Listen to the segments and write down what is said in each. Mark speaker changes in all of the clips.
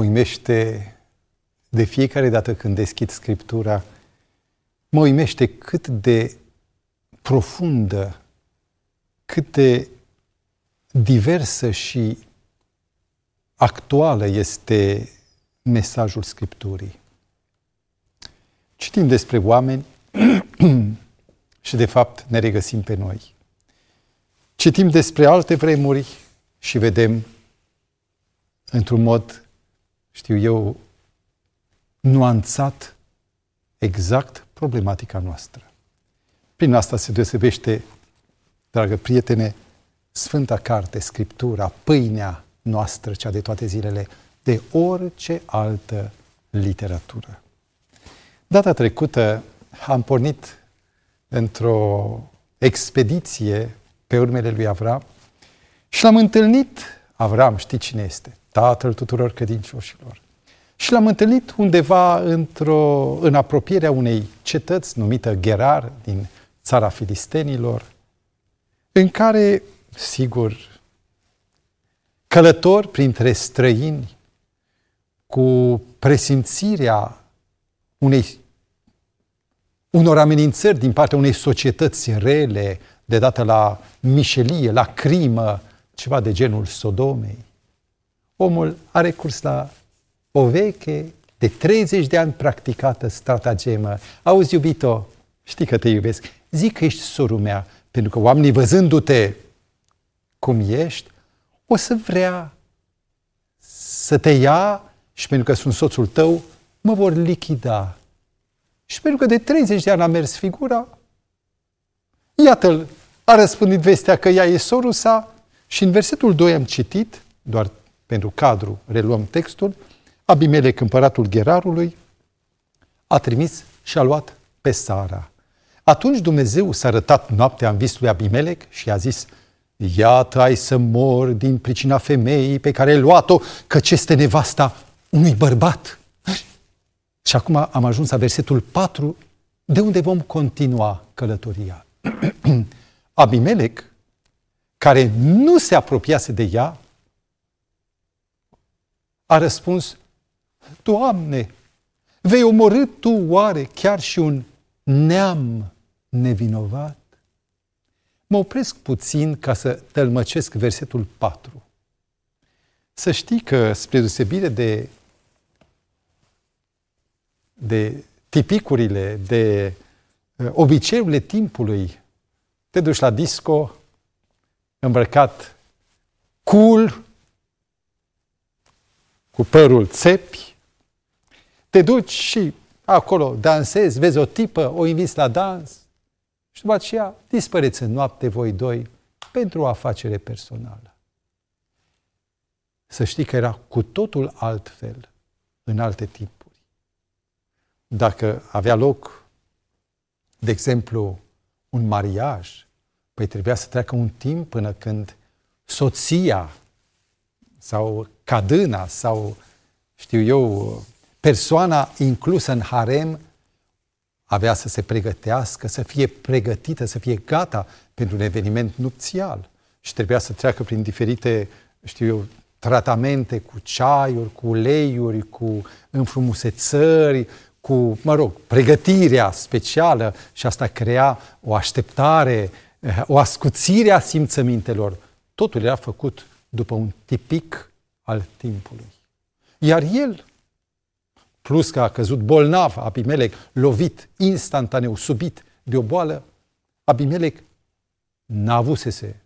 Speaker 1: mă uimește de fiecare dată când deschid Scriptura, mă uimește cât de profundă, cât de diversă și actuală este mesajul Scripturii. Citim despre oameni și de fapt ne regăsim pe noi. Citim despre alte vremuri și vedem într-un mod, știu eu, nuanțat exact problematica noastră. Prin asta se deosebește, dragă prietene, Sfânta Carte, Scriptura, pâinea noastră, cea de toate zilele, de orice altă literatură. Data trecută am pornit într-o expediție pe urmele lui Avram și l-am întâlnit, Avram, știi cine este? Tatăl tuturor credincioșilor. Și l-am întâlnit undeva într-o, în apropierea unei cetăți numită Gerar din țara filistenilor, în care, sigur, călător printre străini, cu presimțirea unei, unor amenințări din partea unei societăți rele, de dată la mișelie, la crimă, ceva de genul Sodomei. Omul a recurs la o veche, de 30 de ani practicată stratagemă. Auzi, iubito, știi că te iubesc, zic că ești sorul mea, pentru că oamenii văzându-te cum ești, o să vrea să te ia și pentru că sunt soțul tău, mă vor lichida. Și pentru că de 30 de ani a mers figura, iată-l, a răspândit vestea că ea e sorul sa și în versetul 2 am citit, doar pentru cadru reluăm textul, Abimelec, împăratul Gerarului, a trimis și a luat pe Sara. Atunci Dumnezeu s-a arătat noaptea în vis lui Abimelec și a zis, Iată ai să mor din pricina femeii pe care ai luat-o, căci este nevasta unui bărbat. Și acum am ajuns la versetul 4, de unde vom continua călătoria. Abimelec, care nu se apropiase de ea, a răspuns, Doamne, vei omorâ Tu oare chiar și un neam nevinovat? Mă opresc puțin ca să tălmăcesc versetul 4. Să știi că, spre deosebire de, de tipicurile, de uh, obiceiurile timpului, te duci la disco, îmbrăcat cool, cu părul țepi, te duci și acolo dansezi, vezi o tipă, o inviți la dans și după aceea dispăreți în noapte voi doi pentru o afacere personală. Să știi că era cu totul altfel în alte timpuri. Dacă avea loc, de exemplu, un mariaj, păi trebuia să treacă un timp până când soția sau cadâna sau, știu eu, persoana inclusă în harem avea să se pregătească, să fie pregătită, să fie gata pentru un eveniment nupțial. Și trebuia să treacă prin diferite, știu eu, tratamente cu ceaiuri, cu uleiuri, cu înfrumusețări, cu, mă rog, pregătirea specială și asta crea o așteptare, o ascuțire a simțămintelor. Totul era făcut după un tipic al timpului. Iar el, plus că a căzut bolnav, Abimelec, lovit instantaneu, subit de o boală, Abimelec n-a avusese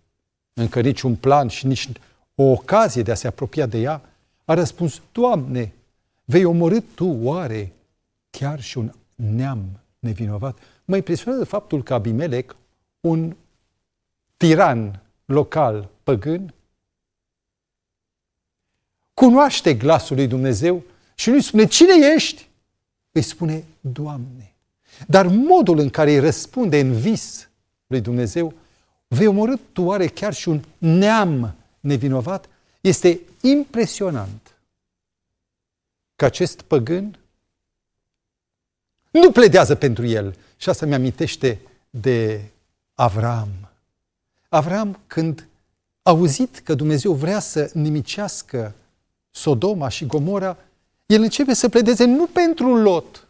Speaker 1: încă niciun plan și nici o ocazie de a se apropia de ea, a răspuns, Doamne, vei omorâ Tu oare chiar și un neam nevinovat? Mă impresionează faptul că Abimelec, un tiran local păgân, cunoaște glasul lui Dumnezeu și nu îi spune, cine ești? Îi spune, Doamne. Dar modul în care îi răspunde în vis lui Dumnezeu, vei omorâ tu oare chiar și un neam nevinovat? Este impresionant că acest păgân nu pledează pentru el. Și asta mi-amintește de Avram. Avram când a auzit că Dumnezeu vrea să nimicească Sodoma și Gomora, el începe să pledeze nu pentru Lot,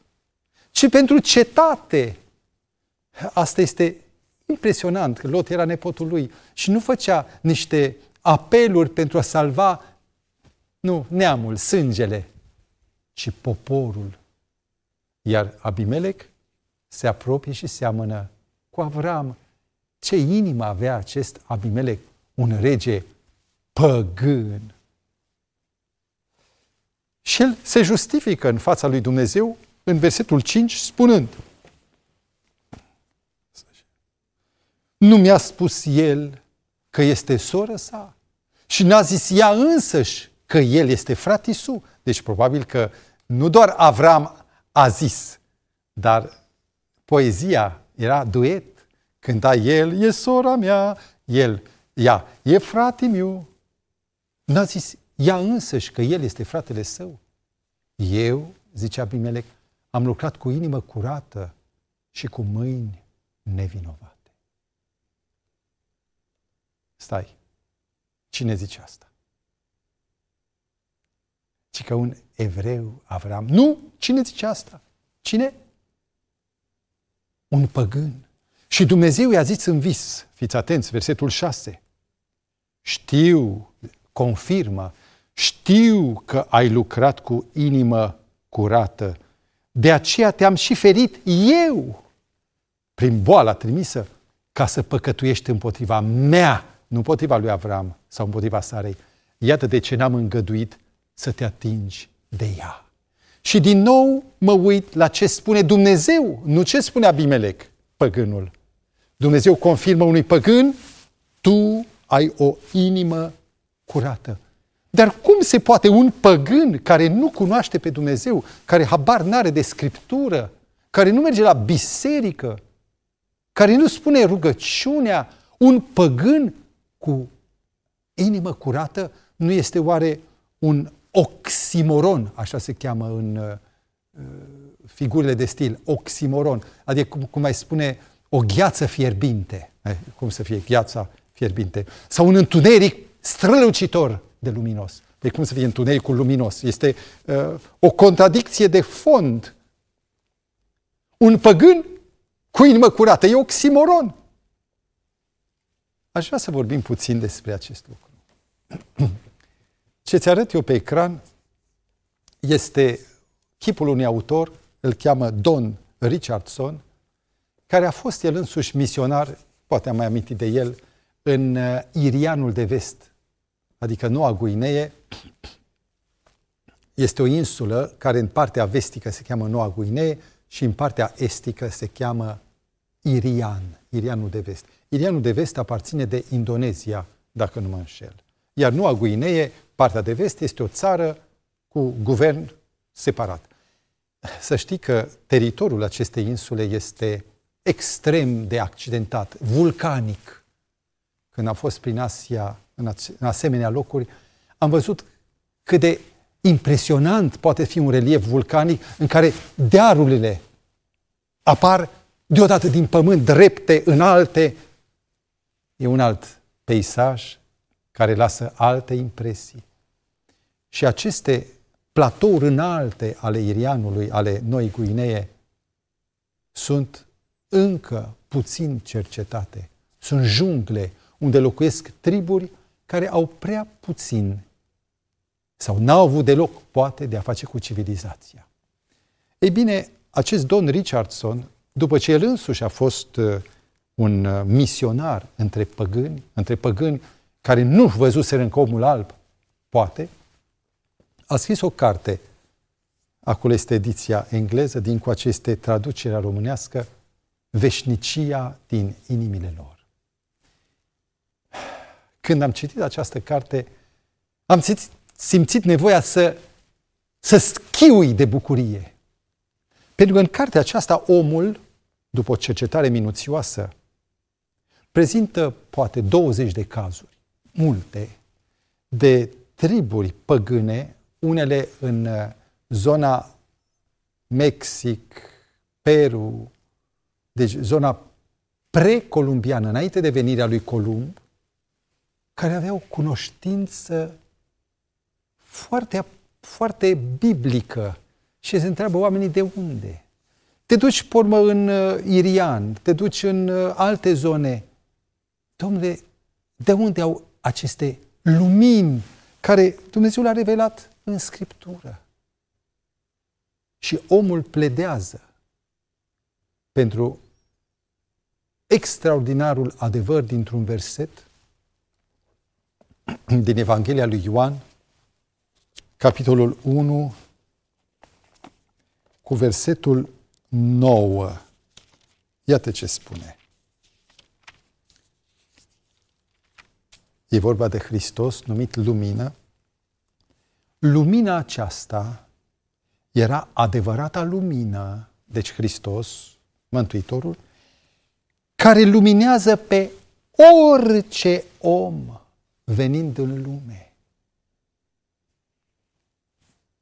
Speaker 1: ci pentru cetate. Asta este impresionant, că Lot era nepotul lui și nu făcea niște apeluri pentru a salva, nu, neamul, sângele, ci poporul. Iar Abimelec se apropie și seamănă cu Avram. Ce inimă avea acest Abimelec, un rege păgân. Și el se justifică în fața lui Dumnezeu în versetul 5 spunând Nu mi-a spus el că este soră sa și n-a zis ea însăși că el este fratisu. Deci probabil că nu doar Avram a zis, dar poezia era duet. Cânta el, e sora mea, el, ea, e frate meu. N-a zis ea însăși că el este fratele său. Eu, zice Abimelec, am lucrat cu inimă curată și cu mâini nevinovate. Stai. Cine zice asta? Ci că un evreu, Avram. Nu! Cine zice asta? Cine? Un păgân. Și Dumnezeu i-a zis în vis, fiți atenți, versetul 6, știu, confirmă, știu că ai lucrat cu inimă curată, de aceea te-am și ferit eu prin boala trimisă ca să păcătuiești împotriva mea, nu împotriva lui Avram sau împotriva Sarei. Iată de ce n-am îngăduit să te atingi de ea. Și din nou mă uit la ce spune Dumnezeu, nu ce spune Abimelec, păgânul. Dumnezeu confirmă unui păgân, tu ai o inimă curată. Dar cum se poate un păgân care nu cunoaște pe Dumnezeu, care habar n-are de scriptură, care nu merge la biserică, care nu spune rugăciunea, un păgân cu inimă curată, nu este oare un oximoron, așa se cheamă în uh, figurile de stil, oximoron, adică cum, cum mai spune o gheață fierbinte, eh, cum să fie gheața fierbinte, sau un întuneric strălucitor de luminos. De cum să fie întunericul luminos? Este uh, o contradicție de fond. Un păgân cu inimă curată. E oximoron. Aș vrea să vorbim puțin despre acest lucru. Ce ți arăt eu pe ecran este chipul unui autor, îl cheamă Don Richardson, care a fost el însuși misionar, poate am mai amintit de el, în uh, Irianul de Vest, adică Noua Guinee, este o insulă care în partea vestică se cheamă Noua Guinee și în partea estică se cheamă Irian, Irianul de Vest. Irianul de Vest aparține de Indonezia, dacă nu mă înșel. Iar Noua Guinee, partea de vest, este o țară cu guvern separat. Să știi că teritoriul acestei insule este extrem de accidentat, vulcanic. Când am fost prin Asia, în asemenea locuri, am văzut cât de impresionant poate fi un relief vulcanic în care dearurile apar deodată din pământ, drepte, înalte. E un alt peisaj care lasă alte impresii. Și aceste platouri înalte ale Irianului, ale Noi Guinee, sunt încă puțin cercetate. Sunt jungle unde locuiesc triburi care au prea puțin sau n-au avut deloc, poate, de a face cu civilizația. Ei bine, acest Don Richardson, după ce el însuși a fost uh, un uh, misionar între păgâni, între păgâni care nu văzuseră încă omul alb, poate, a scris o carte, acolo este ediția engleză, din cu aceste traducerea românească, Veșnicia din inimile lor. Când am citit această carte, am simțit, simțit nevoia să, să schiui de bucurie. Pentru că în cartea aceasta omul, după o cercetare minuțioasă, prezintă poate 20 de cazuri, multe, de triburi păgâne, unele în uh, zona Mexic, Peru, deci zona precolumbiană, înainte de venirea lui Columb, care aveau cunoștință foarte, foarte biblică și se întreabă oamenii de unde. Te duci, pormă, în uh, Irian, te duci în uh, alte zone. Domnule, de unde au aceste lumini care Dumnezeu le-a revelat în Scriptură? Și omul pledează pentru extraordinarul adevăr dintr-un verset din Evanghelia lui Ioan, capitolul 1, cu versetul 9. Iată ce spune. E vorba de Hristos numit lumină. Lumina aceasta era adevărata lumină, deci Hristos, Mântuitorul, care luminează pe orice om venind în lume.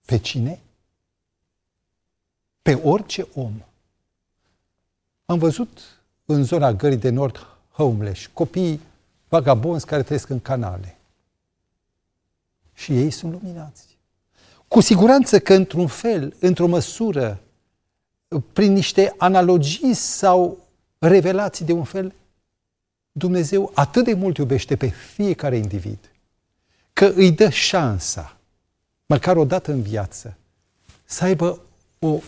Speaker 1: Pe cine? Pe orice om. Am văzut în zona Gării de Nord homeless, copii vagabonzi care trăiesc în canale. Și ei sunt luminați. Cu siguranță că într-un fel, într-o măsură, prin niște analogii sau revelații de un fel, Dumnezeu atât de mult iubește pe fiecare individ, că îi dă șansa, măcar o dată în viață, să aibă o,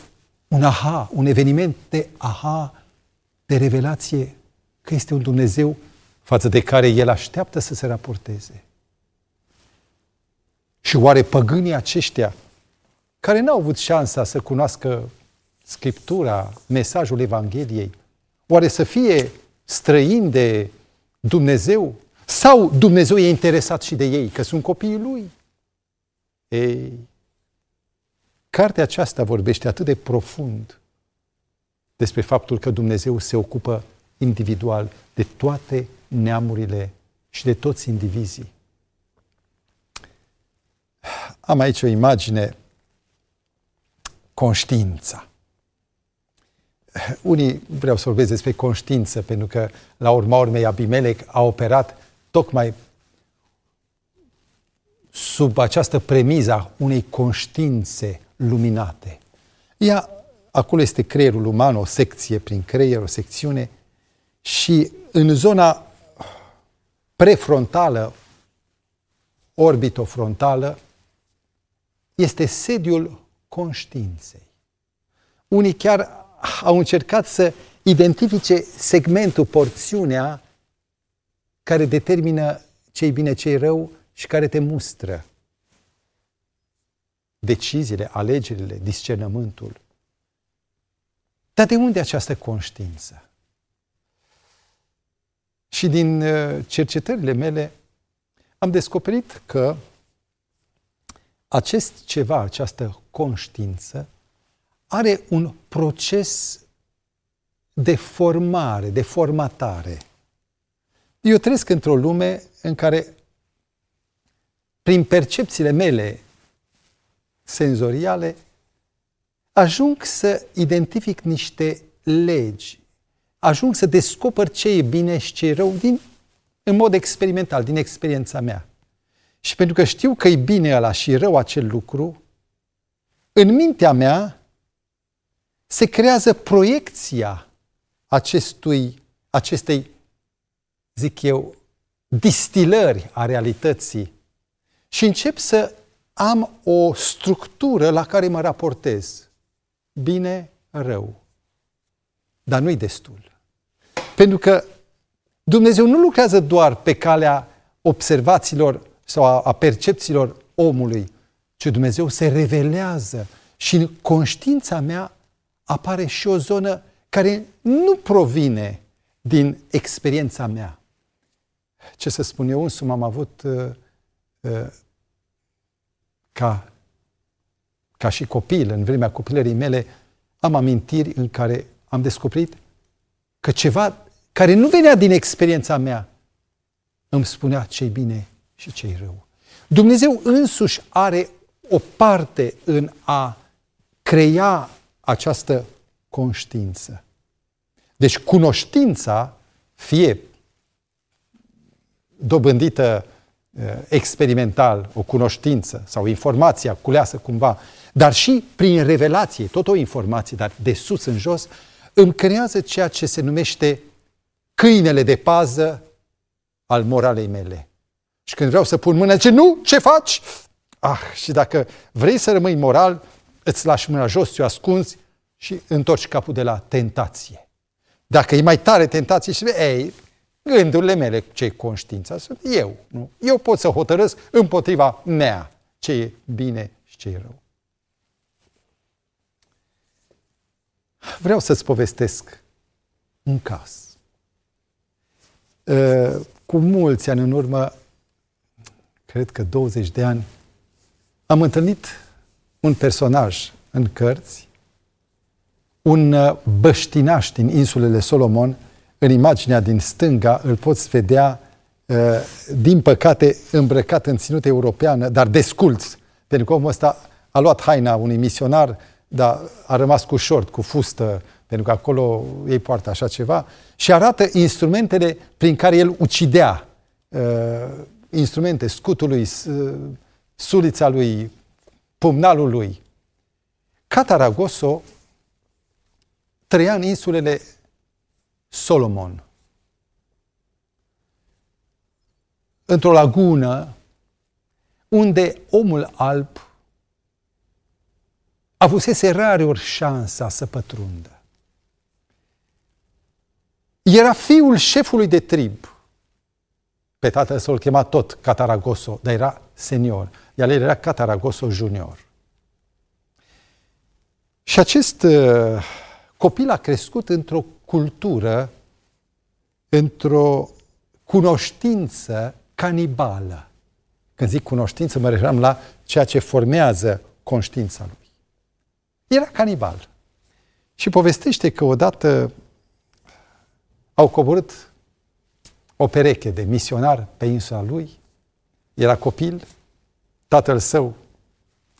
Speaker 1: un aha, un eveniment de aha, de revelație, că este un Dumnezeu față de care el așteaptă să se raporteze. Și oare păgânii aceștia, care n-au avut șansa să cunoască Scriptura, mesajul Evangheliei, oare să fie străini de Dumnezeu? Sau Dumnezeu e interesat și de ei, că sunt copiii Lui? Ei, cartea aceasta vorbește atât de profund despre faptul că Dumnezeu se ocupă individual de toate neamurile și de toți indivizii. Am aici o imagine, conștiința. Unii vreau să vorbesc despre conștiință, pentru că la urma urmei Abimelec a operat tocmai sub această premiza unei conștiințe luminate. Ea, acolo este creierul uman, o secție prin creier, o secțiune, și în zona prefrontală, orbitofrontală, este sediul conștiinței. Unii chiar au încercat să identifice segmentul, porțiunea care determină ce bine, ce rău și care te mustră. Deciziile, alegerile, discernământul. Dar de unde această conștiință? Și din uh, cercetările mele am descoperit că acest ceva, această conștiință, are un proces de formare, de formatare. Eu trăiesc într-o lume în care, prin percepțiile mele senzoriale, ajung să identific niște legi, ajung să descoper ce e bine și ce e rău din, în mod experimental, din experiența mea. Și pentru că știu că e bine ăla și rău acel lucru, în mintea mea se creează proiecția acestui, acestei, zic eu, distilări a realității și încep să am o structură la care mă raportez. Bine, rău. Dar nu-i destul. Pentru că Dumnezeu nu lucrează doar pe calea observațiilor sau a, a percepțiilor omului, ci Dumnezeu se revelează și în conștiința mea apare și o zonă care nu provine din experiența mea. Ce să spun eu însumi, am avut uh, uh, ca, ca și copil, în vremea copilării mele, am amintiri în care am descoperit că ceva care nu venea din experiența mea îmi spunea ce bine și ce rău. Dumnezeu însuși are o parte în a crea această conștiință. Deci cunoștința, fie dobândită experimental, o cunoștință sau informația culeasă cumva, dar și prin revelație, tot o informație, dar de sus în jos, îmi creează ceea ce se numește câinele de pază al moralei mele. Și când vreau să pun mâna, zice, nu, ce faci? Ah, și dacă vrei să rămâi moral, îți lași mâna jos, ți-o ascunzi și întorci capul de la tentație. Dacă e mai tare tentație și ei, gândurile mele, ce conștiința, sunt eu. Nu? Eu pot să hotărăsc împotriva mea ce e bine și ce e rău. Vreau să-ți povestesc un caz. Ă, cu mulți ani în urmă, cred că 20 de ani, am întâlnit un personaj în cărți, un ă, băștinaș din insulele Solomon, în imaginea din stânga îl poți vedea, ă, din păcate, îmbrăcat în ținută europeană, dar desculț, pentru că omul ăsta a luat haina unui misionar, dar a rămas cu short, cu fustă, pentru că acolo ei poartă așa ceva, și arată instrumentele prin care el ucidea. Uh, instrumente, scutul lui, uh, sulița lui, pumnalul lui. Cataragoso trăia în insulele Solomon. Într-o lagună unde omul alb avusese rare ori șansa să pătrundă. Era fiul șefului de trib. Pe tatăl său îl chema tot Cataragoso, dar era senior. Iar el era Cataragoso junior. Și acest uh, copil a crescut într-o cultură, într-o cunoștință canibală. Când zic cunoștință, mă referam la ceea ce formează conștiința lui. Era canibal. Și povestește că odată au coborât o pereche de misionar pe insula lui, era copil, tatăl său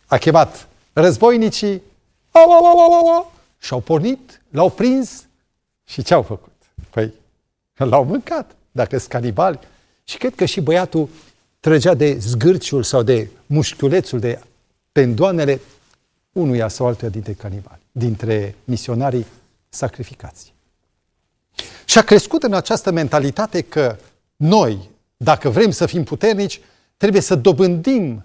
Speaker 1: a chemat războinicii au, au, au, au, au, și au pornit, l-au prins și ce au făcut? Păi, l-au mâncat, dacă sunt canibali. Și cred că și băiatul trăgea de zgârciul sau de mușchiulețul, de pendoanele unuia sau altuia dintre canibali, dintre misionarii sacrificați. Și a crescut în această mentalitate că noi, dacă vrem să fim puternici, trebuie să dobândim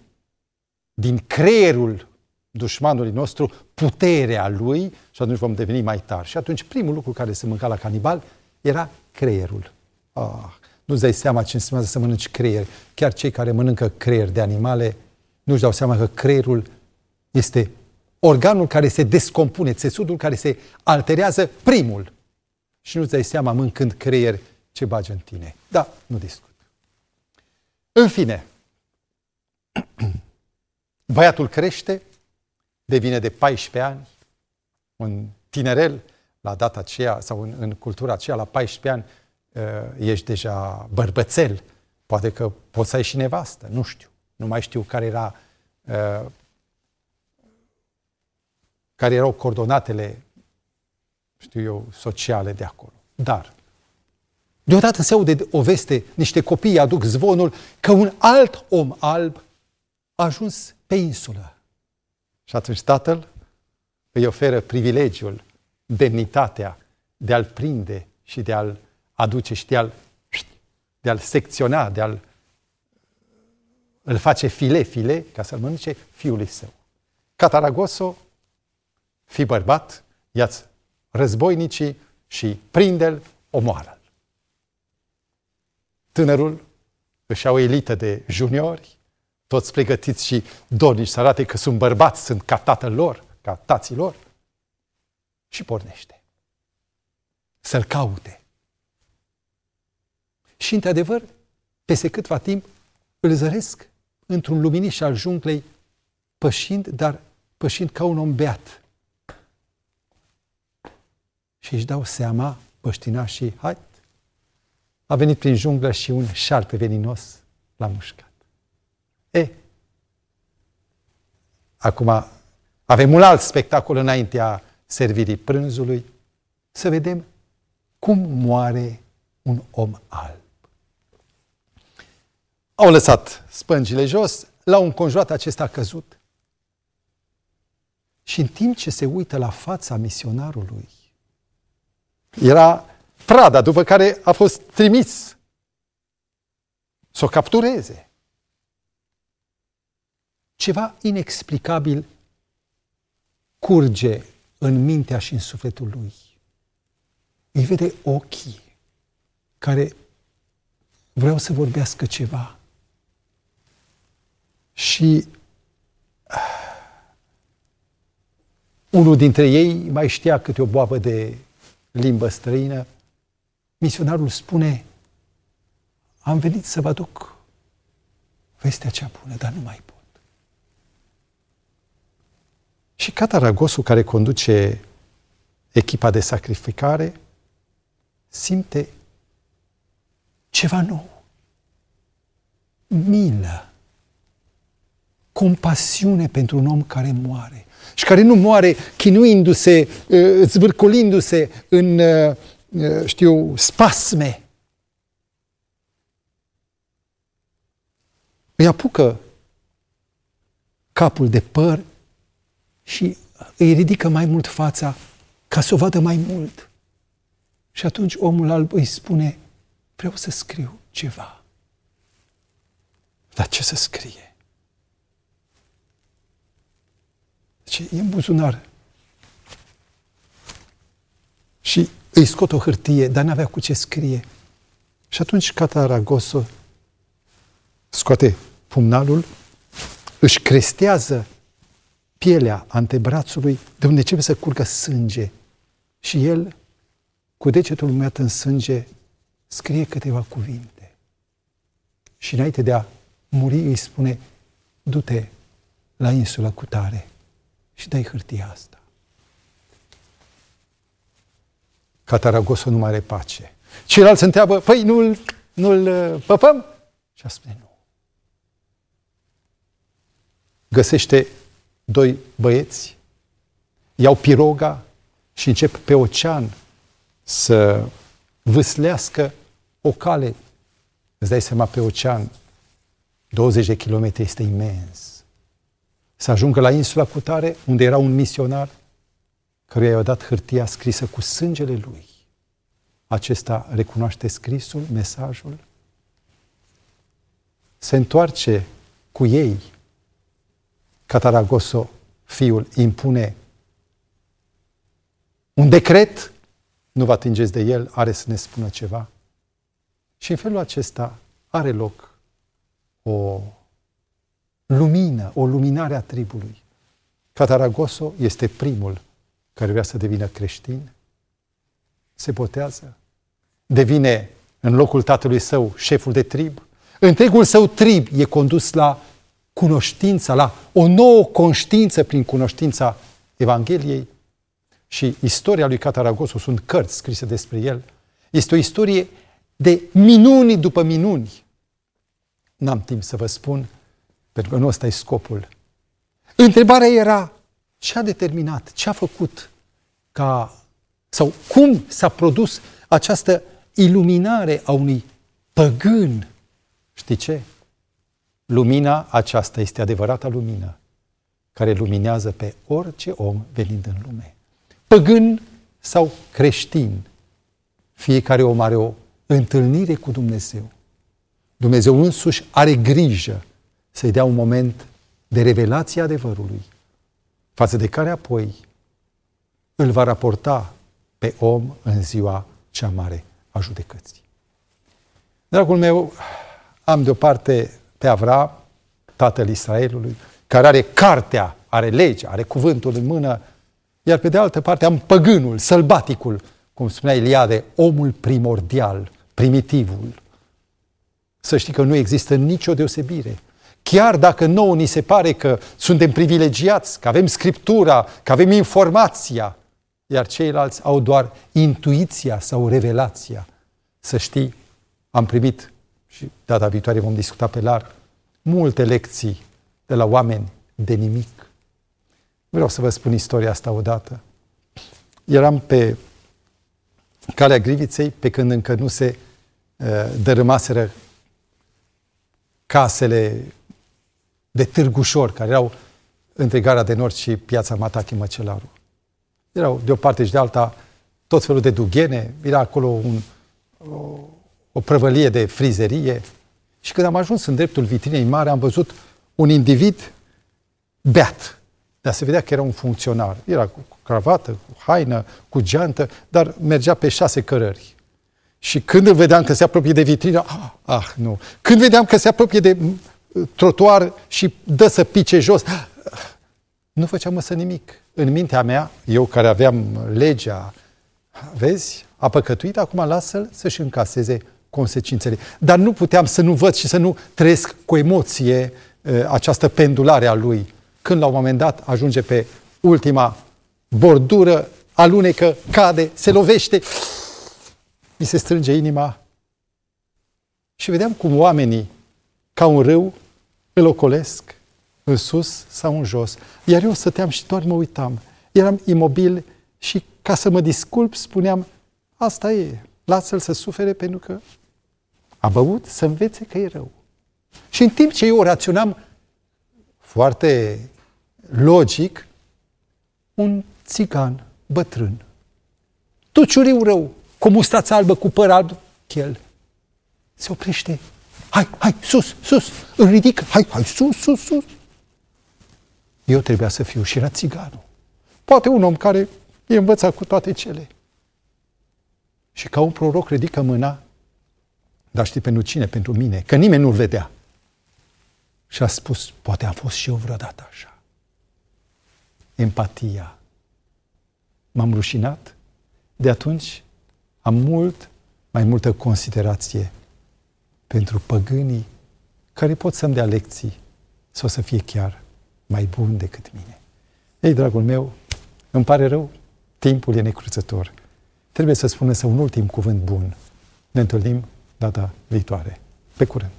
Speaker 1: din creierul dușmanului nostru puterea lui și atunci vom deveni mai tari. Și atunci primul lucru care se mânca la canibal era creierul. Ah, nu-ți dai seama ce înseamnă să mănânci creier. Chiar cei care mănâncă creier de animale nu-și dau seama că creierul este organul care se descompune, țesudul care se alterează primul și nu-ți dai seama mâncând creier ce bagi în tine. Da, nu discut. În fine, băiatul crește, devine de 14 ani, un tinerel la data aceea sau în, în cultura aceea, la 14 ani, uh, ești deja bărbățel. Poate că poți să ai și nevastă, nu știu. Nu mai știu care era uh, care erau coordonatele știu eu, sociale de acolo. Dar, deodată se aude o veste, niște copii aduc zvonul că un alt om alb a ajuns pe insulă. Și atunci tatăl îi oferă privilegiul, demnitatea de a-l prinde și de a-l aduce și de a-l, de a-l secționa, de a-l îl face file-file ca să-l mănânce fiului său. Cataragoso, fi bărbat, ia-ți războinicii și prinde-l, omoară-l. Tânărul își au o elită de juniori, toți pregătiți și dornici să arate că sunt bărbați, sunt ca tatăl lor, ca tații lor, și pornește. Să-l caute. Și, într-adevăr, peste câtva timp, îl zăresc într-un luminiș al junglei, pășind, dar pășind ca un om beat și își dau seama, păștinașii, hai, a venit prin junglă și un șarpe veninos l-a mușcat. E, acum avem un alt spectacol înaintea servirii prânzului, să vedem cum moare un om alb. Au lăsat spângile jos, l-au înconjurat, acesta a căzut. Și în timp ce se uită la fața misionarului, era prada după care a fost trimis să o captureze. Ceva inexplicabil curge în mintea și în sufletul lui. Îi vede ochii care vreau să vorbească ceva. Și unul dintre ei mai știa câte o boabă de limbă străină. Misionarul spune, am venit să vă aduc vestea cea bună, dar nu mai pot. Și Cataragosul, care conduce echipa de sacrificare, simte ceva nou. Milă. Compasiune pentru un om care moare. Și care nu moare chinuindu-se, uh, zvârcolindu-se în, uh, uh, știu, spasme. Îi apucă capul de păr și îi ridică mai mult fața ca să o vadă mai mult. Și atunci omul alb îi spune, vreau să scriu ceva. Dar ce să scrie? Ce e în buzunar. Și îi scot o hârtie, dar n-avea cu ce scrie. Și atunci Cataragoso scoate pumnalul, își crestează pielea antebrațului, de unde începe să curgă sânge. Și el, cu degetul umeat în sânge, scrie câteva cuvinte. Și înainte de a muri, îi spune, du-te la insula cu tare și dai hârtia asta. Cataragosul nu mai are pace. Ceilalți întreabă, păi nu-l, nu-l uh, păpăm? Și a spune, nu. Găsește doi băieți, iau piroga și încep pe ocean să vâslească o cale. Îți dai seama, pe ocean, 20 de kilometri este imens. Să ajungă la insula Cutare, unde era un misionar căruia i-a dat hârtia scrisă cu sângele lui. Acesta recunoaște scrisul, mesajul, se întoarce cu ei Cataragoso, fiul, impune un decret, nu vă atingeți de el, are să ne spună ceva. Și în felul acesta are loc o lumină, o luminare a tribului. Cataragoso este primul care vrea să devină creștin, se botează, devine în locul tatălui său șeful de trib. Întregul său trib e condus la cunoștința, la o nouă conștiință prin cunoștința Evangheliei și istoria lui Cataragosu, sunt cărți scrise despre el, este o istorie de minuni după minuni. N-am timp să vă spun, pentru că nu ăsta e scopul. Întrebarea era ce a determinat, ce a făcut ca, sau cum s-a produs această iluminare a unui păgân. Știi ce? Lumina aceasta este adevărata lumină care luminează pe orice om venind în lume. Păgân sau creștin, fiecare om are o întâlnire cu Dumnezeu. Dumnezeu însuși are grijă să-i dea un moment de revelație adevărului, față de care apoi îl va raporta pe om în ziua cea mare a judecății. Dragul meu, am deoparte pe Avram, tatăl Israelului, care are cartea, are legea, are cuvântul în mână, iar pe de altă parte am păgânul, sălbaticul, cum spunea Iliade, omul primordial, primitivul. Să știi că nu există nicio deosebire. Chiar dacă nouă ni se pare că suntem privilegiați, că avem scriptura, că avem informația, iar ceilalți au doar intuiția sau revelația. Să știi, am primit și data viitoare vom discuta pe larg, multe lecții de la oameni de nimic. Vreau să vă spun istoria asta odată. Eram pe calea Griviței, pe când încă nu se uh, dărâmaseră casele de târgușor, care erau între Gara de Nord și piața Matachi Măcelaru. Erau de o parte și de alta tot felul de dughene, era acolo un, o, o prăvălie de frizerie. Și când am ajuns în dreptul vitrinei mare, am văzut un individ beat. Dar se vedea că era un funcționar. Era cu cravată, cu haină, cu geantă, dar mergea pe șase cărări. Și când îl vedeam că se apropie de vitrină, ah, ah nu. Când vedeam că se apropie de trotuar și dă să pice jos, nu făceam măsă nimic. În mintea mea, eu care aveam legea, vezi, a păcătuit, acum lasă-l să-și încaseze consecințele. Dar nu puteam să nu văd și să nu trăiesc cu emoție această pendulare a lui. Când la un moment dat ajunge pe ultima bordură, alunecă, cade, se lovește, mi se strânge inima și vedeam cum oamenii, ca un râu, îl ocolesc în sus sau în jos. Iar eu stăteam și doar mă uitam. Eram imobil și ca să mă disculp spuneam, asta e, lasă-l să sufere pentru că a băut să învețe că e rău. Și în timp ce eu raționam foarte logic, un țigan bătrân, tuciuriu rău, cu mustață albă, cu păr alb, chel, se oprește. Hai, hai, sus, sus, îl ridic, hai, hai, sus, sus, sus. Eu trebuia să fiu și era țiganul. Poate un om care e învățat cu toate cele. Și ca un proroc ridică mâna, dar știi pentru cine? Pentru mine, că nimeni nu-l vedea. Și a spus, poate am fost și eu vreodată așa. Empatia. M-am rușinat. De atunci am mult mai multă considerație pentru păgânii care pot să-mi dea lecții sau să fie chiar mai bun decât mine. Ei, dragul meu, îmi pare rău, timpul e necruțător. Trebuie să spun să un ultim cuvânt bun. Ne întâlnim data viitoare. Pe curând!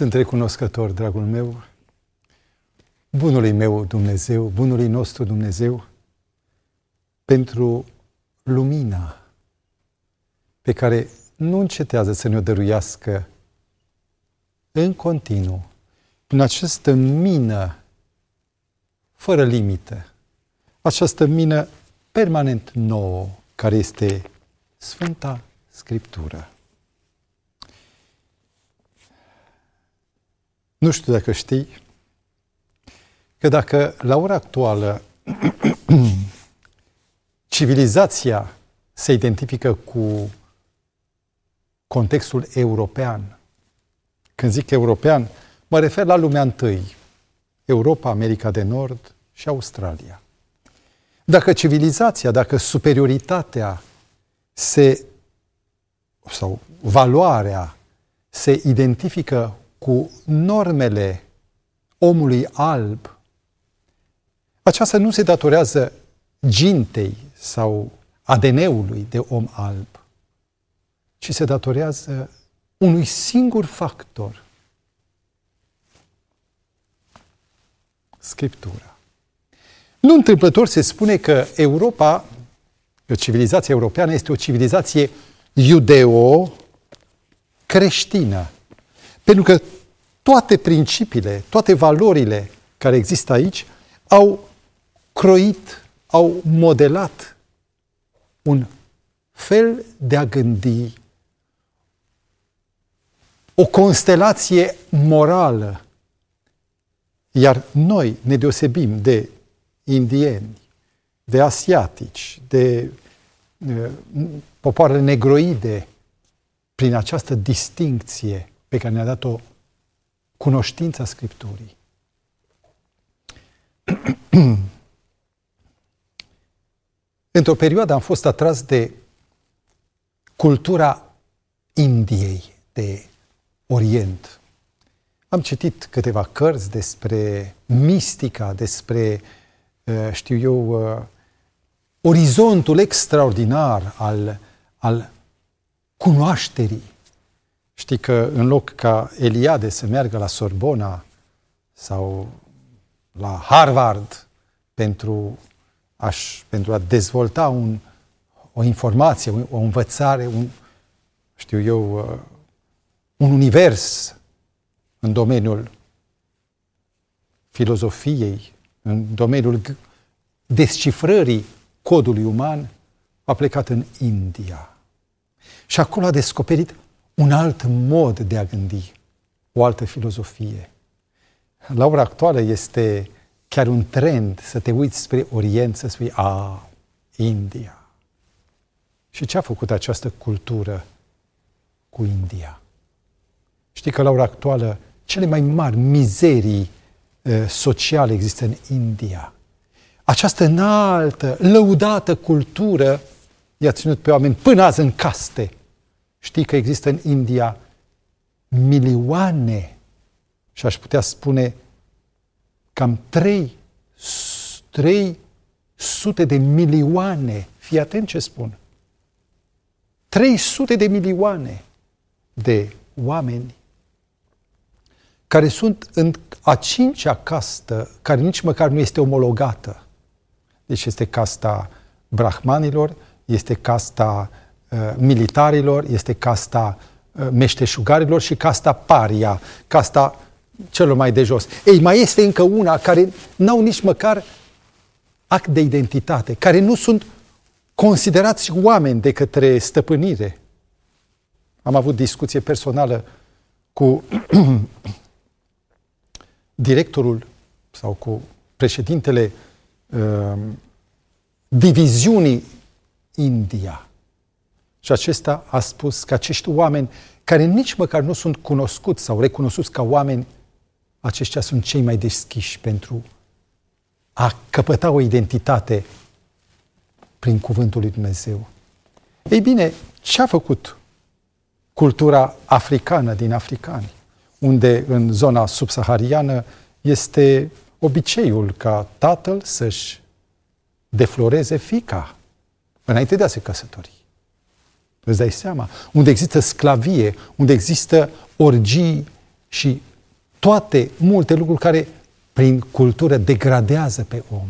Speaker 1: Sunt recunoscător, dragul meu, bunului meu Dumnezeu, bunului nostru Dumnezeu, pentru lumina pe care nu încetează să ne-o dăruiască în continuu, în această mină fără limită, această mină permanent nouă, care este Sfânta Scriptură. Nu știu dacă știi că dacă la ora actuală civilizația se identifică cu contextul european, când zic european, mă refer la lumea întâi, Europa, America de Nord și Australia. Dacă civilizația, dacă superioritatea se, sau valoarea se identifică cu normele omului alb, aceasta nu se datorează gintei sau ADN-ului de om alb, ci se datorează unui singur factor. Scriptura. Nu întâmplător se spune că Europa, civilizația europeană, este o civilizație iudeo-creștină. Pentru că toate principiile, toate valorile care există aici au croit, au modelat un fel de a gândi, o constelație morală. Iar noi ne deosebim de indieni, de asiatici, de uh, popoarele negroide, prin această distincție pe care ne-a dat-o cunoștința Scripturii. Într-o perioadă am fost atras de cultura Indiei, de Orient. Am citit câteva cărți despre mistica, despre, uh, știu eu, uh, orizontul extraordinar al, al cunoașterii. Știi că în loc ca Eliade să meargă la Sorbona sau la Harvard pentru, aș, pentru a dezvolta un, o informație, o învățare, un, știu eu, uh, un univers în domeniul filozofiei, în domeniul descifrării codului uman, a plecat în India. Și acolo a descoperit un alt mod de a gândi, o altă filozofie. La ora actuală este chiar un trend să te uiți spre Orient, să spui, a, India. Și ce a făcut această cultură cu India? Știi că la ora actuală cele mai mari mizerii uh, sociale există în India. Această înaltă, lăudată cultură i-a ținut pe oameni până azi în caste. Știi că există în India milioane și aș putea spune cam 3, 300 de milioane, fii atent ce spun, 300 de milioane de oameni care sunt în a cincea castă, care nici măcar nu este omologată. Deci este casta brahmanilor, este casta uh, militarilor, este casta uh, meșteșugarilor și casta paria, casta celor mai de jos. Ei, mai este încă una care n-au nici măcar act de identitate, care nu sunt considerați oameni de către stăpânire. Am avut discuție personală cu directorul sau cu președintele uh, diviziunii India. Și acesta a spus că acești oameni care nici măcar nu sunt cunoscuți sau recunoscuți ca oameni, aceștia sunt cei mai deschiși pentru a căpăta o identitate prin cuvântul lui Dumnezeu. Ei bine, ce a făcut cultura africană din africani? unde în zona subsahariană este obiceiul ca tatăl să-și defloreze fica înainte de a se căsători. Îți dai seama? Unde există sclavie, unde există orgii și toate multe lucruri care prin cultură degradează pe om.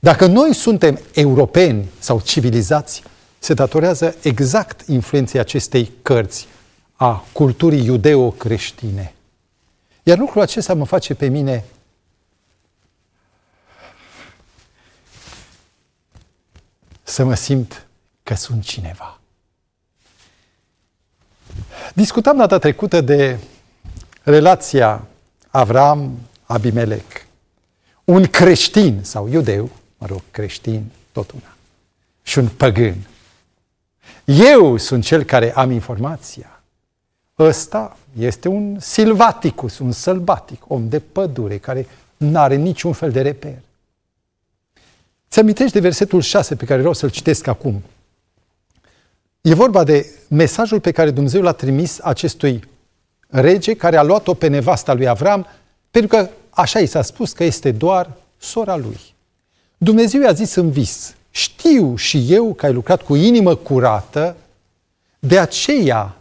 Speaker 1: Dacă noi suntem europeni sau civilizați, se datorează exact influenței acestei cărți a culturii iudeo-creștine. Iar lucrul acesta mă face pe mine să mă simt că sunt cineva. Discutam data trecută de relația Avram-Abimelec. Un creștin sau iudeu, mă rog, creștin, tot una, și un păgân. Eu sunt cel care am informația. Ăsta este un silvaticus, un sălbatic, om de pădure, care nu are niciun fel de reper. Ți amintești de versetul 6 pe care vreau să-l citesc acum. E vorba de mesajul pe care Dumnezeu l-a trimis acestui rege care a luat-o pe nevasta lui Avram, pentru că așa i s-a spus că este doar sora lui. Dumnezeu i-a zis în vis, știu și eu că ai lucrat cu inimă curată, de aceea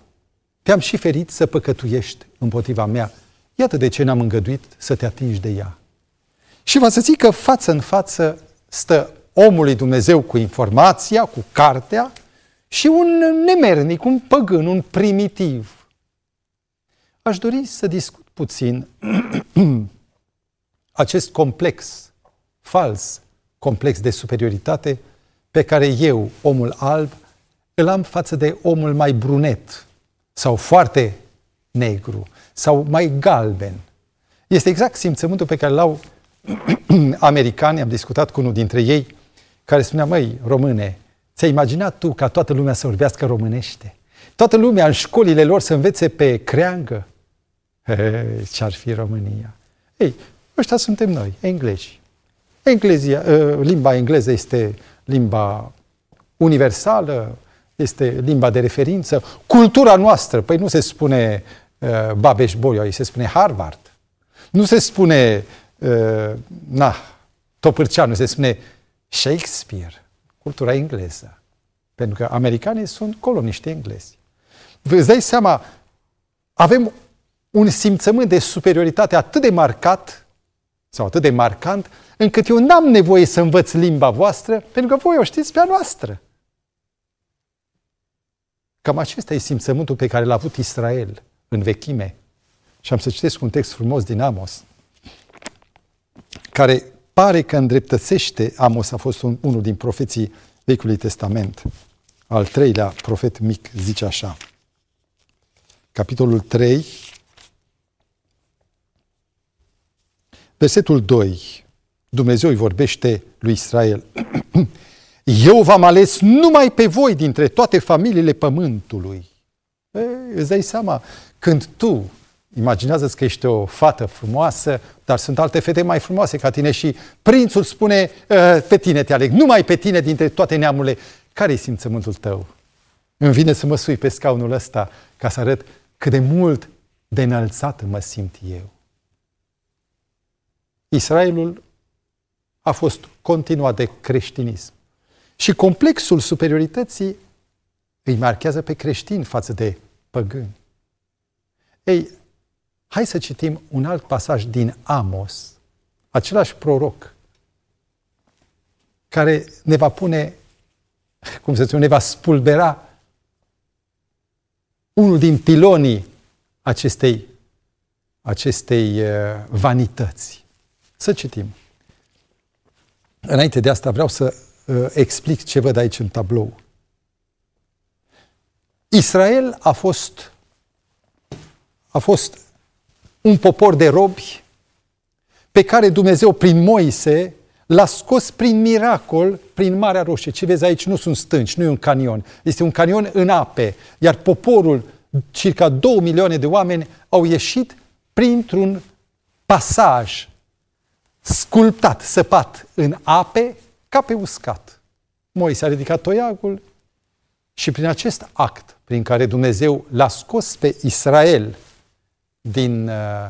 Speaker 1: te-am și ferit să păcătuiești împotriva mea. Iată de ce n-am îngăduit să te atingi de ea. Și vă să zic că față în față stă omului Dumnezeu cu informația, cu cartea și un nemernic, un păgân, un primitiv. Aș dori să discut puțin acest complex fals, complex de superioritate pe care eu, omul alb, îl am față de omul mai brunet sau foarte negru sau mai galben. Este exact simțământul pe care l-au americani, am discutat cu unul dintre ei, care spunea, măi, române, ți-ai imaginat tu ca toată lumea să vorbească românește? Toată lumea în școlile lor să învețe pe creangă? Ce-ar fi România? Ei, ăștia suntem noi, englezi. Englezia, ă, limba engleză este limba universală, este limba de referință. Cultura noastră, păi nu se spune uh, Babeș Bolyai, se spune Harvard. Nu se spune uh, na, Topârceanu, se spune Shakespeare, cultura engleză. Pentru că americanii sunt coloniști englezi. Îți dai seama, avem un simțământ de superioritate atât de marcat sau atât de marcant, încât eu n-am nevoie să învăț limba voastră, pentru că voi o știți pe a noastră. Cam acesta e simțământul pe care l-a avut Israel în vechime. Și am să citesc un text frumos din Amos, care pare că îndreptățește, Amos a fost un, unul din profeții Vechiului Testament, al treilea profet mic, zice așa. Capitolul 3, versetul 2. Dumnezeu îi vorbește lui Israel. Eu v-am ales numai pe voi dintre toate familiile pământului. E, îți dai seama, când tu imaginează că ești o fată frumoasă, dar sunt alte fete mai frumoase ca tine și prințul spune, pe tine te aleg, numai pe tine dintre toate neamurile. Care e simțământul tău? Îmi vine să mă sui pe scaunul ăsta ca să arăt cât de mult de înălțat mă simt eu. Israelul a fost continuat de creștinism. Și complexul superiorității îi marchează pe creștini față de păgâni. Ei, hai să citim un alt pasaj din Amos, același proroc, care ne va pune, cum să spun, ne va spulbera unul din pilonii acestei, acestei uh, vanități. Să citim. Înainte de asta vreau să uh, explic ce văd aici în tablou. Israel a fost, a fost un popor de robi pe care Dumnezeu prin Moise l-a scos prin miracol prin Marea Roșie. Ce vezi aici nu sunt stânci, nu e un canion. Este un canion în ape. Iar poporul, circa două milioane de oameni, au ieșit printr-un pasaj sculptat, săpat în ape, ca pe uscat. Moise a ridicat toiagul și prin acest act prin care Dumnezeu l-a scos pe Israel din uh,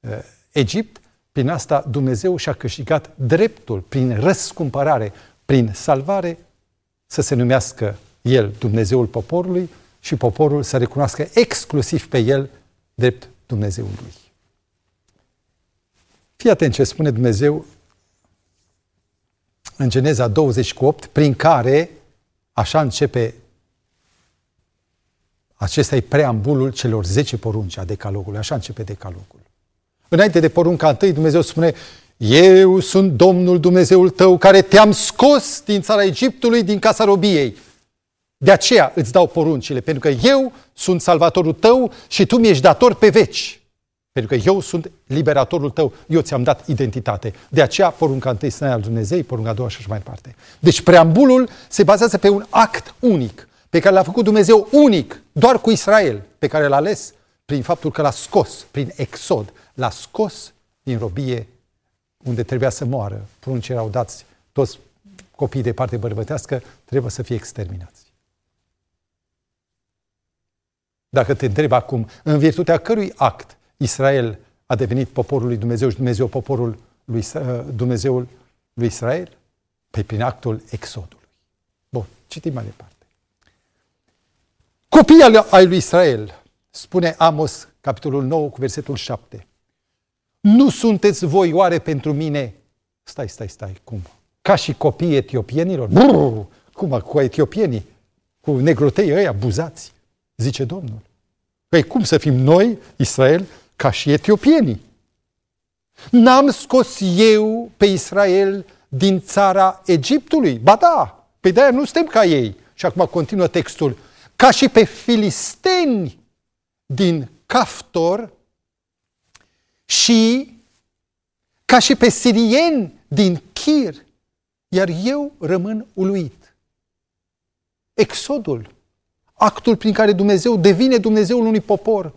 Speaker 1: uh, Egipt, prin asta Dumnezeu și-a câștigat dreptul, prin răscumpărare, prin salvare, să se numească El Dumnezeul poporului și poporul să recunoască exclusiv pe El drept Dumnezeul lui. Fii atent ce spune Dumnezeu în Geneza 28, prin care, așa începe, acesta e preambulul celor 10 porunci a decalogului, așa începe decalogul. Înainte de porunca întâi, Dumnezeu spune, eu sunt Domnul Dumnezeul tău care te-am scos din țara Egiptului, din casa robiei. De aceea îți dau poruncile, pentru că eu sunt salvatorul tău și tu mi-ești dator pe veci. Pentru că eu sunt liberatorul tău, eu ți-am dat identitate. De aceea porunca întâi să al Dumnezei, porunca a doua și așa mai departe. Deci preambulul se bazează pe un act unic, pe care l-a făcut Dumnezeu unic, doar cu Israel, pe care l-a ales prin faptul că l-a scos, prin exod, l-a scos din robie unde trebuia să moară. Pruncii erau dați, toți copiii de parte bărbătească trebuie să fie exterminați. Dacă te întreb acum, în virtutea cărui act Israel a devenit poporul lui Dumnezeu și Dumnezeu poporul lui, Dumnezeul lui Israel? Pe prin actul exodului. Bun, citim mai departe. Copiii ai lui Israel, spune Amos, capitolul 9, cu versetul 7. Nu sunteți voi oare pentru mine? Stai, stai, stai, cum? Ca și copiii etiopienilor? Brrr, cum, cu etiopienii? Cu negrotei ăia, buzați, zice Domnul. Păi cum să fim noi, Israel, ca și etiopienii? N-am scos eu pe Israel din țara Egiptului? Ba da, pe de-aia nu suntem ca ei. Și acum continuă textul. Ca și pe filisteni din Caftor și ca și pe sirieni din Chir, iar eu rămân uluit. Exodul, actul prin care Dumnezeu devine Dumnezeul unui popor,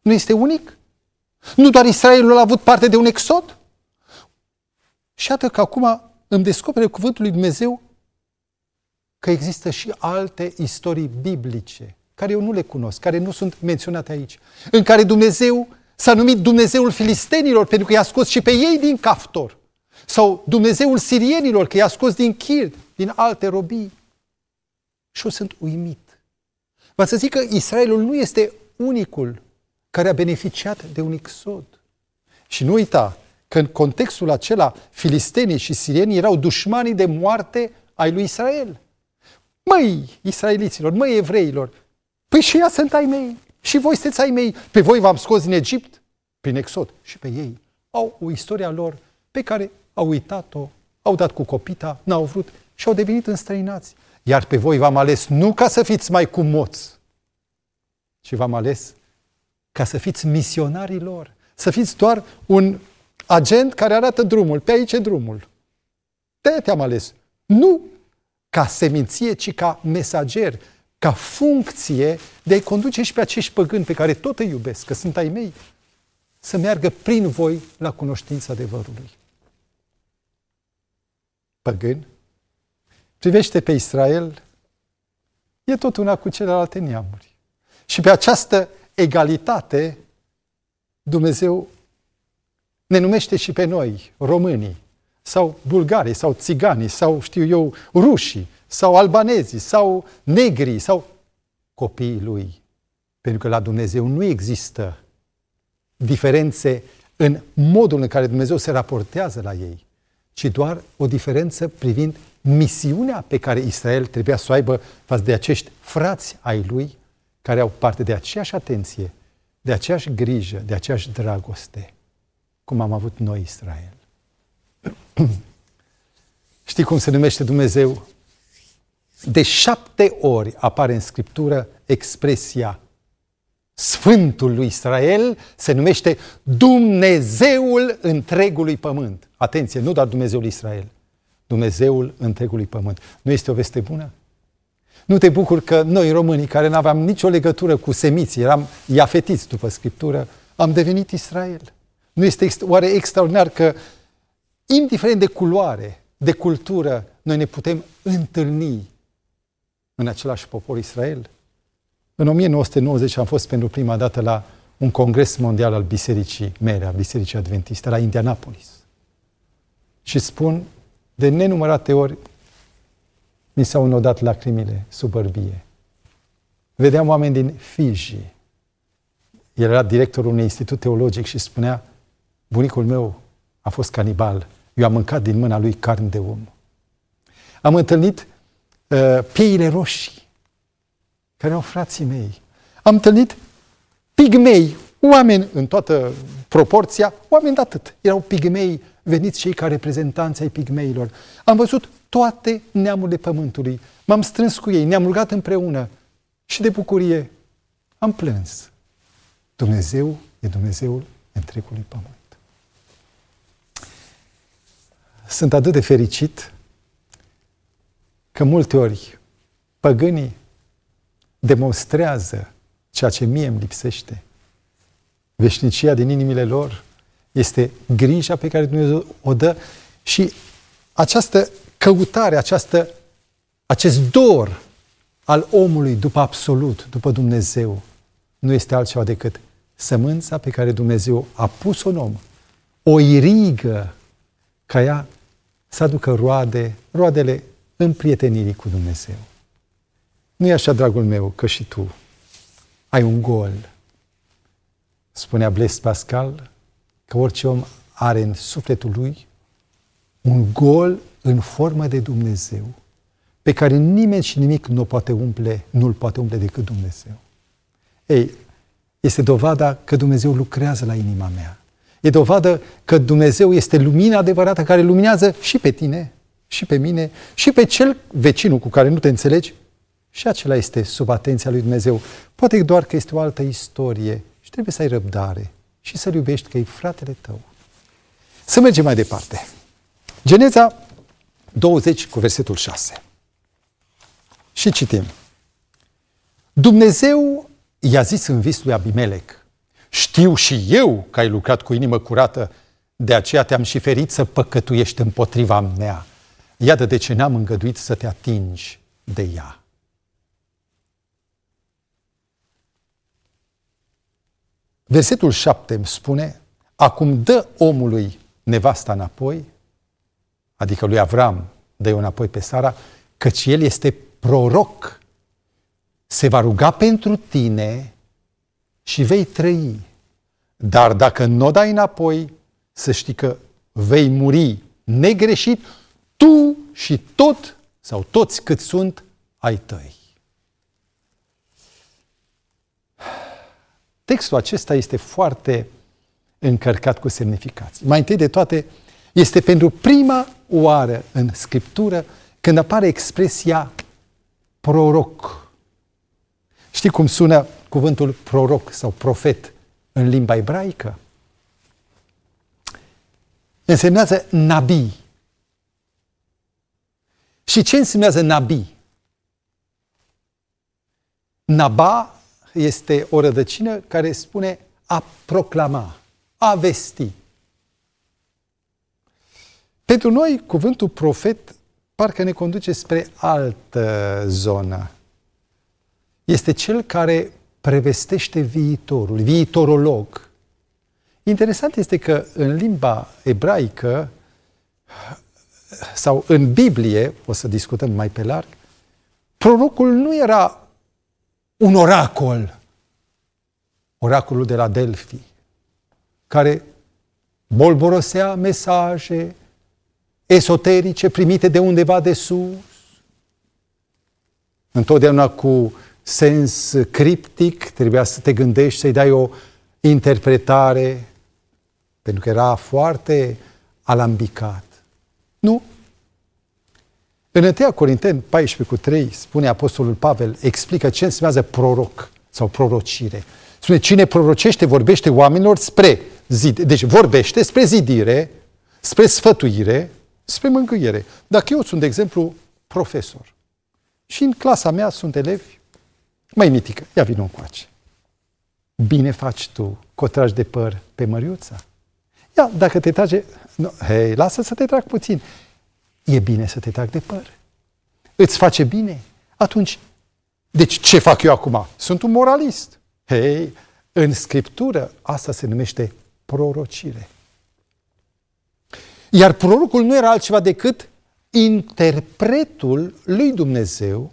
Speaker 1: nu este unic? Nu doar Israelul a avut parte de un exod? Și iată că acum îmi descopere cuvântul lui Dumnezeu că există și alte istorii biblice care eu nu le cunosc, care nu sunt menționate aici, în care Dumnezeu s-a numit Dumnezeul filistenilor pentru că i-a scos și pe ei din Caftor, sau Dumnezeul sirienilor că i-a scos din Chir, din alte robii. Și eu sunt uimit. Vă să zic că Israelul nu este unicul care a beneficiat de un exod. Și nu uita că în contextul acela, filistenii și sirienii erau dușmanii de moarte ai lui Israel. Măi, israeliților, măi, evreilor, păi și ea sunt ai mei, și voi sunteți ai mei. Pe voi v-am scos din Egipt, prin exod, și pe ei au o istoria lor pe care au uitat-o, au dat cu copita, n-au vrut și au devenit înstrăinați. Iar pe voi v-am ales nu ca să fiți mai cumoți, ci v-am ales ca să fiți misionarii lor. Să fiți doar un agent care arată drumul. Pe aici e drumul. de te-am ales. Nu ca seminție, ci ca mesager, ca funcție de a-i conduce și pe acești păgâni pe care tot îi iubesc, că sunt ai mei, să meargă prin voi la cunoștința adevărului. Păgân, privește pe Israel, e tot una cu celelalte neamuri. Și pe această egalitate, Dumnezeu ne numește și pe noi, românii, sau bulgarii, sau țiganii, sau, știu eu, rușii, sau albanezii, sau negrii, sau copiii lui. Pentru că la Dumnezeu nu există diferențe în modul în care Dumnezeu se raportează la ei, ci doar o diferență privind misiunea pe care Israel trebuia să o aibă față de acești frați ai lui, care au parte de aceeași atenție, de aceeași grijă, de aceeași dragoste, cum am avut noi Israel. Știi cum se numește Dumnezeu? De șapte ori apare în Scriptură expresia Sfântul lui Israel se numește Dumnezeul întregului pământ. Atenție, nu doar Dumnezeul Israel, Dumnezeul întregului pământ. Nu este o veste bună? Nu te bucur că noi, românii, care nu aveam nicio legătură cu semiții, eram iafetiți după Scriptură, am devenit Israel. Nu este oare extraordinar că, indiferent de culoare, de cultură, noi ne putem întâlni în același popor Israel? În 1990 am fost pentru prima dată la un congres mondial al bisericii mele, a bisericii adventiste, la Indianapolis. Și spun, de nenumărate ori, mi s-au nodat lacrimile sub bărbie. Vedeam oameni din Fiji. El era directorul unui institut teologic și spunea, bunicul meu a fost canibal, eu am mâncat din mâna lui carne de om. Am întâlnit uh, pieile roșii, care au frații mei. Am întâlnit pigmei, oameni în toată proporția, oameni de atât. Erau pigmei, veniți cei ca reprezentanți ai pigmeilor. Am văzut toate neamurile pământului. M-am strâns cu ei, ne-am rugat împreună și de bucurie am plâns. Dumnezeu e Dumnezeul întregului pământ. Sunt atât de fericit că multe ori păgânii demonstrează ceea ce mie îmi lipsește. Veșnicia din inimile lor este grija pe care Dumnezeu o dă și această căutare, această, acest dor al omului după absolut, după Dumnezeu, nu este altceva decât sămânța pe care Dumnezeu a pus-o în om, o irigă ca ea să aducă roade, roadele împrietenirii cu Dumnezeu. Nu e așa, dragul meu, că și tu ai un gol. Spunea Blaise Pascal că orice om are în sufletul lui un gol în formă de Dumnezeu, pe care nimeni și nimic nu poate umple, nu-l poate umple decât Dumnezeu. Ei, este dovada că Dumnezeu lucrează la inima mea. E dovadă că Dumnezeu este lumina adevărată care luminează și pe tine, și pe mine, și pe cel vecinul cu care nu te înțelegi. Și acela este sub atenția lui Dumnezeu. Poate doar că este o altă istorie și trebuie să ai răbdare și să-l iubești că e fratele tău. Să mergem mai departe. Geneza 20 cu versetul 6. Și citim. Dumnezeu i-a zis în vis lui Abimelec, știu și eu că ai lucrat cu inimă curată, de aceea te-am și ferit să păcătuiești împotriva mea. Iată de ce n-am îngăduit să te atingi de ea. Versetul 7 îmi spune, acum dă omului nevasta înapoi, adică lui Avram, dă-i înapoi pe Sara, căci el este proroc. Se va ruga pentru tine și vei trăi. Dar dacă nu o dai înapoi, să știi că vei muri negreșit tu și tot sau toți cât sunt ai tăi. Textul acesta este foarte încărcat cu semnificații. Mai întâi de toate, este pentru prima oară în Scriptură când apare expresia proroc. Știi cum sună cuvântul proroc sau profet în limba ebraică? Însemnează nabi. Și ce însemnează nabi? Naba este o rădăcină care spune a proclama, a vesti. Pentru noi, cuvântul profet parcă ne conduce spre altă zonă. Este cel care prevestește viitorul, viitorolog. Interesant este că în limba ebraică sau în Biblie, o să discutăm mai pe larg, prorocul nu era un oracol, oracolul de la Delphi, care bolborosea mesaje esoterice primite de undeva de sus, întotdeauna cu sens criptic, trebuia să te gândești, să-i dai o interpretare, pentru că era foarte alambicat. Nu. În 1 Corinteni 14 cu 3 spune Apostolul Pavel, explică ce înseamnă proroc sau prorocire. Spune, cine prorocește, vorbește oamenilor spre zid. Deci vorbește spre zidire, spre sfătuire, spre mângâiere. Dacă eu sunt, de exemplu, profesor și în clasa mea sunt elevi, mai mitică, ia vină încoace. Bine faci tu, cotragi de păr pe măriuța. Ia, dacă te trage, no, hei, lasă să te trag puțin. E bine să te trag de păr. Îți face bine. Atunci, deci ce fac eu acum? Sunt un moralist. Hei, în Scriptură asta se numește prorocire. Iar prorocul nu era altceva decât interpretul lui Dumnezeu,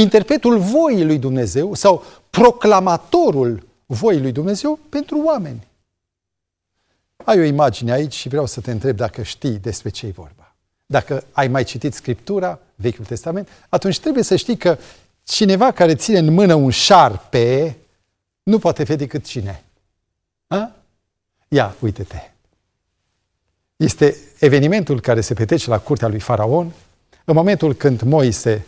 Speaker 1: interpretul voii lui Dumnezeu sau proclamatorul voii lui Dumnezeu pentru oameni. Ai o imagine aici și vreau să te întreb dacă știi despre ce e vorba. Dacă ai mai citit Scriptura, Vechiul Testament, atunci trebuie să știi că cineva care ține în mână un șarpe nu poate fi decât cine? A? Ia, uite-te. Este evenimentul care se petrece la curtea lui Faraon, în momentul când Moise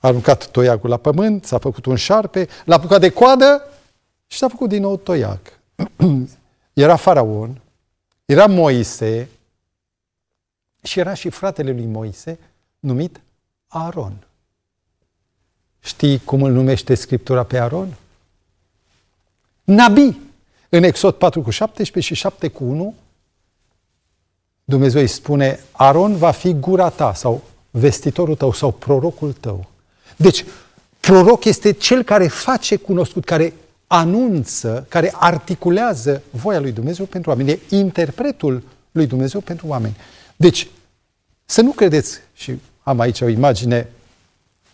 Speaker 1: a aruncat toiacul la pământ, s-a făcut un șarpe, l-a apucat de coadă și s-a făcut din nou toiac. era faraon, era Moise și era și fratele lui Moise, numit Aaron. Știi cum îl numește Scriptura pe Aaron? Nabi. În Exod 4 cu 17 și 7 cu 1, Dumnezeu îi spune, Aaron va fi gura ta sau vestitorul tău sau prorocul tău. Deci, proroc este cel care face cunoscut, care anunță, care articulează voia lui Dumnezeu pentru oameni. E interpretul lui Dumnezeu pentru oameni. Deci, să nu credeți, și am aici o imagine,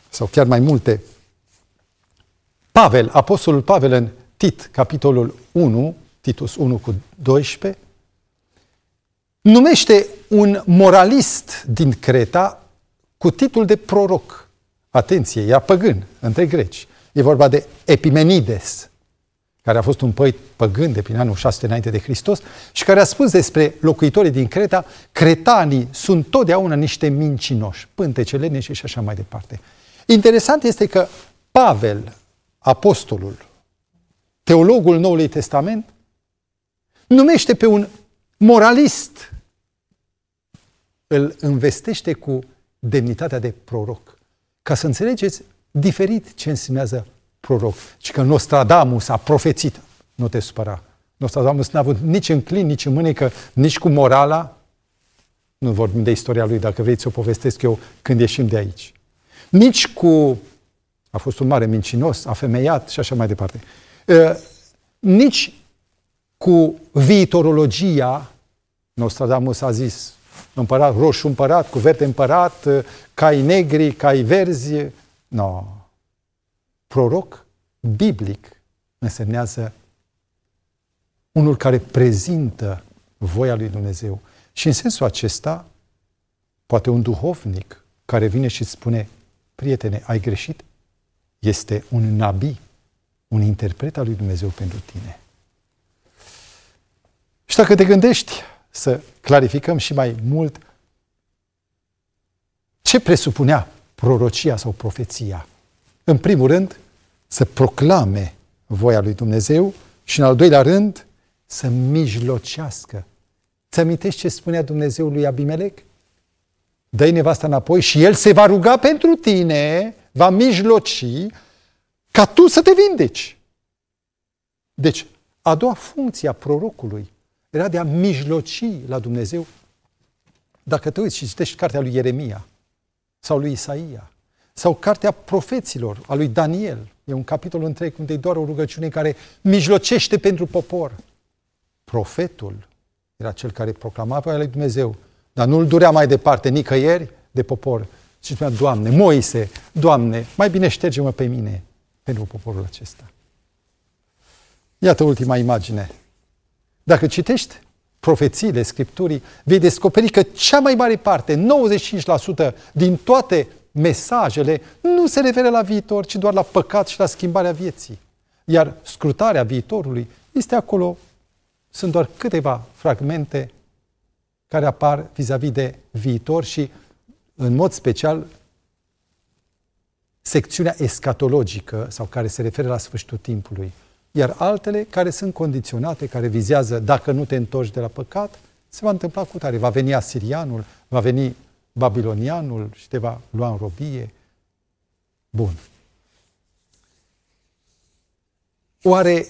Speaker 1: sau chiar mai multe, Pavel, apostolul Pavel în Tit, capitolul 1, Titus 1 cu 12, numește un moralist din Creta cu titlul de proroc. Atenție, era păgân, între greci. E vorba de Epimenides, care a fost un păit păgân de prin anul 600 înainte de Hristos și care a spus despre locuitorii din Creta, cretanii sunt totdeauna niște mincinoși, pântece leneșe și așa mai departe. Interesant este că Pavel, apostolul, teologul Noului Testament, numește pe un moralist, îl învestește cu demnitatea de proroc. Ca să înțelegeți diferit ce însemnează proroc. Și că Nostradamus a profețit. Nu te supăra. Nostradamus n-a avut nici în clin, nici în mânecă, nici cu morala. Nu vorbim de istoria lui, dacă vrei să o povestesc eu când ieșim de aici. Nici cu... A fost un mare mincinos, a femeiat și așa mai departe. Uh, nici cu viitorologia, Nostradamus a zis, împărat roșu împărat, cu verde împărat, uh, cai negri, cai verzi. Nu. No. Proroc biblic însemnează unul care prezintă voia lui Dumnezeu. Și în sensul acesta, poate un duhovnic care vine și spune, prietene, ai greșit, este un nabi, un interpret al lui Dumnezeu pentru tine. Și dacă te gândești să clarificăm și mai mult ce presupunea prorocia sau profeția. În primul rând, să proclame voia lui Dumnezeu și în al doilea rând, să mijlocească. Ți amintești ce spunea Dumnezeu lui Abimelec? Dă-i nevasta înapoi și el se va ruga pentru tine, va mijloci ca tu să te vindeci. Deci, a doua funcție a prorocului era de a mijloci la Dumnezeu. Dacă te uiți și citești cartea lui Ieremia sau lui Isaia sau cartea profeților, a lui Daniel, e un capitol întreg unde e doar o rugăciune care mijlocește pentru popor. Profetul era cel care proclama voia lui Dumnezeu, dar nu-l durea mai departe nicăieri de popor. Și spunea, Doamne, Moise, Doamne, mai bine șterge-mă pe mine pentru poporul acesta. Iată ultima imagine. Dacă citești profețiile Scripturii, vei descoperi că cea mai mare parte, 95% din toate mesajele, nu se referă la viitor, ci doar la păcat și la schimbarea vieții. Iar scrutarea viitorului este acolo, sunt doar câteva fragmente care apar vis-a-vis de viitor și, în mod special, secțiunea escatologică sau care se referă la sfârșitul timpului iar altele care sunt condiționate, care vizează dacă nu te întorci de la păcat, se va întâmpla cu tare. Va veni asirianul, va veni babilonianul și te va lua în robie. Bun. Oare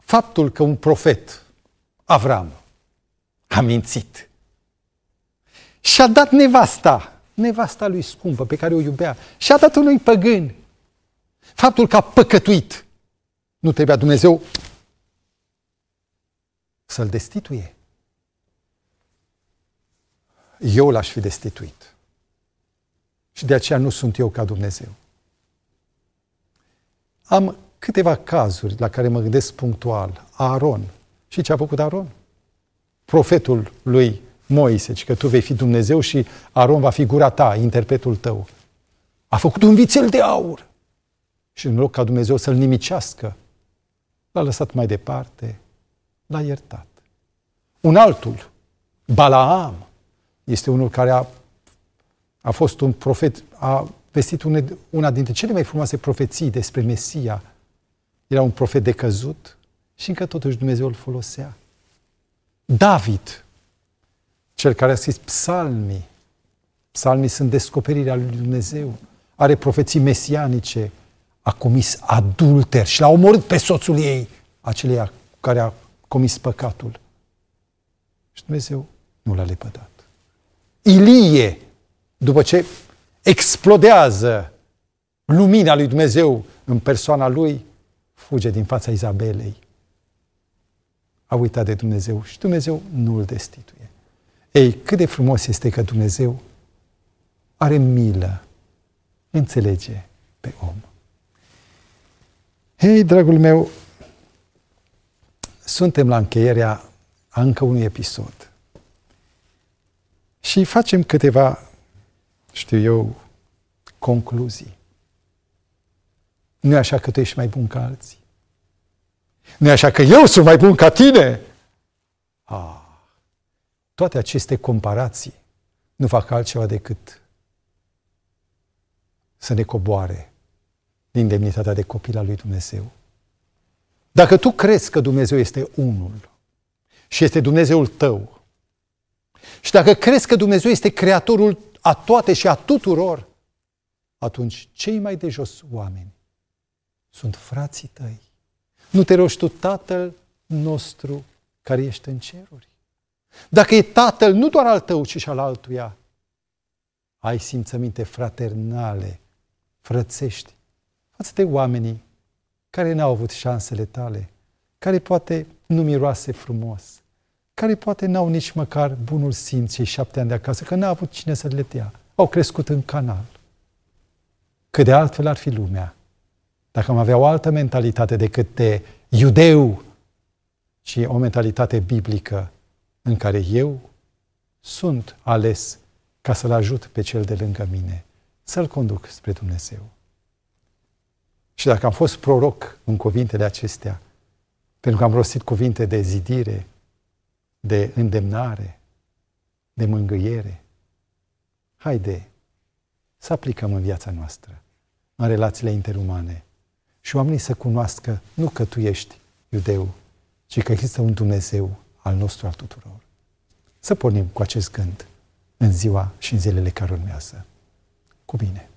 Speaker 1: faptul că un profet, Avram, a mințit și a dat nevasta, nevasta lui scumpă pe care o iubea, și a dat unui păgân, faptul că a păcătuit, nu trebuia Dumnezeu să-l destituie. Eu l-aș fi destituit. Și de aceea nu sunt eu ca Dumnezeu. Am câteva cazuri la care mă gândesc punctual. Aaron. Și ce a făcut Aaron? Profetul lui Moise, că tu vei fi Dumnezeu și Aaron va fi gura ta, interpretul tău. A făcut un vițel de aur. Și în loc ca Dumnezeu să-l nimicească, l-a lăsat mai departe, l-a iertat. Un altul, Balaam, este unul care a, a fost un profet, a vestit une, una dintre cele mai frumoase profeții despre Mesia. Era un profet decăzut și încă totuși Dumnezeu îl folosea. David, cel care a scris psalmii, psalmii sunt descoperirea lui Dumnezeu, are profeții mesianice, a comis adulter și l-a omorât pe soțul ei, aceleia care a comis păcatul. Și Dumnezeu nu l-a lepădat. Ilie, după ce explodează lumina lui Dumnezeu în persoana lui, fuge din fața Izabelei. A uitat de Dumnezeu și Dumnezeu nu îl destituie. Ei, cât de frumos este că Dumnezeu are milă, înțelege pe om. Hei, dragul meu, suntem la încheierea a încă unui episod. Și facem câteva, știu eu, concluzii. Nu e așa că tu ești mai bun ca alții. Nu e așa că eu sunt mai bun ca tine. Ah, toate aceste comparații nu fac altceva decât să ne coboare din demnitatea de copil al lui Dumnezeu. Dacă tu crezi că Dumnezeu este unul și este Dumnezeul tău, și dacă crezi că Dumnezeu este creatorul a toate și a tuturor, atunci cei mai de jos oameni sunt frații tăi. Nu te rogi tu Tatăl nostru care ești în ceruri. Dacă e Tatăl nu doar al tău, ci și al altuia, ai simțăminte fraternale, frățești, față de oamenii care n-au avut șansele tale, care poate nu miroase frumos, care poate n-au nici măcar bunul simț cei șapte ani de acasă, că n-a avut cine să le dea. Au crescut în canal. Cât de altfel ar fi lumea dacă am avea o altă mentalitate decât de iudeu, ci o mentalitate biblică în care eu sunt ales ca să-l ajut pe cel de lângă mine, să-l conduc spre Dumnezeu. Și dacă am fost proroc în cuvintele acestea, pentru că am rostit cuvinte de zidire, de îndemnare, de mângâiere, haide să aplicăm în viața noastră, în relațiile interumane, și oamenii să cunoască nu că tu ești iudeu, ci că există un Dumnezeu al nostru, al tuturor. Să pornim cu acest gând în ziua și în zilele care urmează. Cu bine!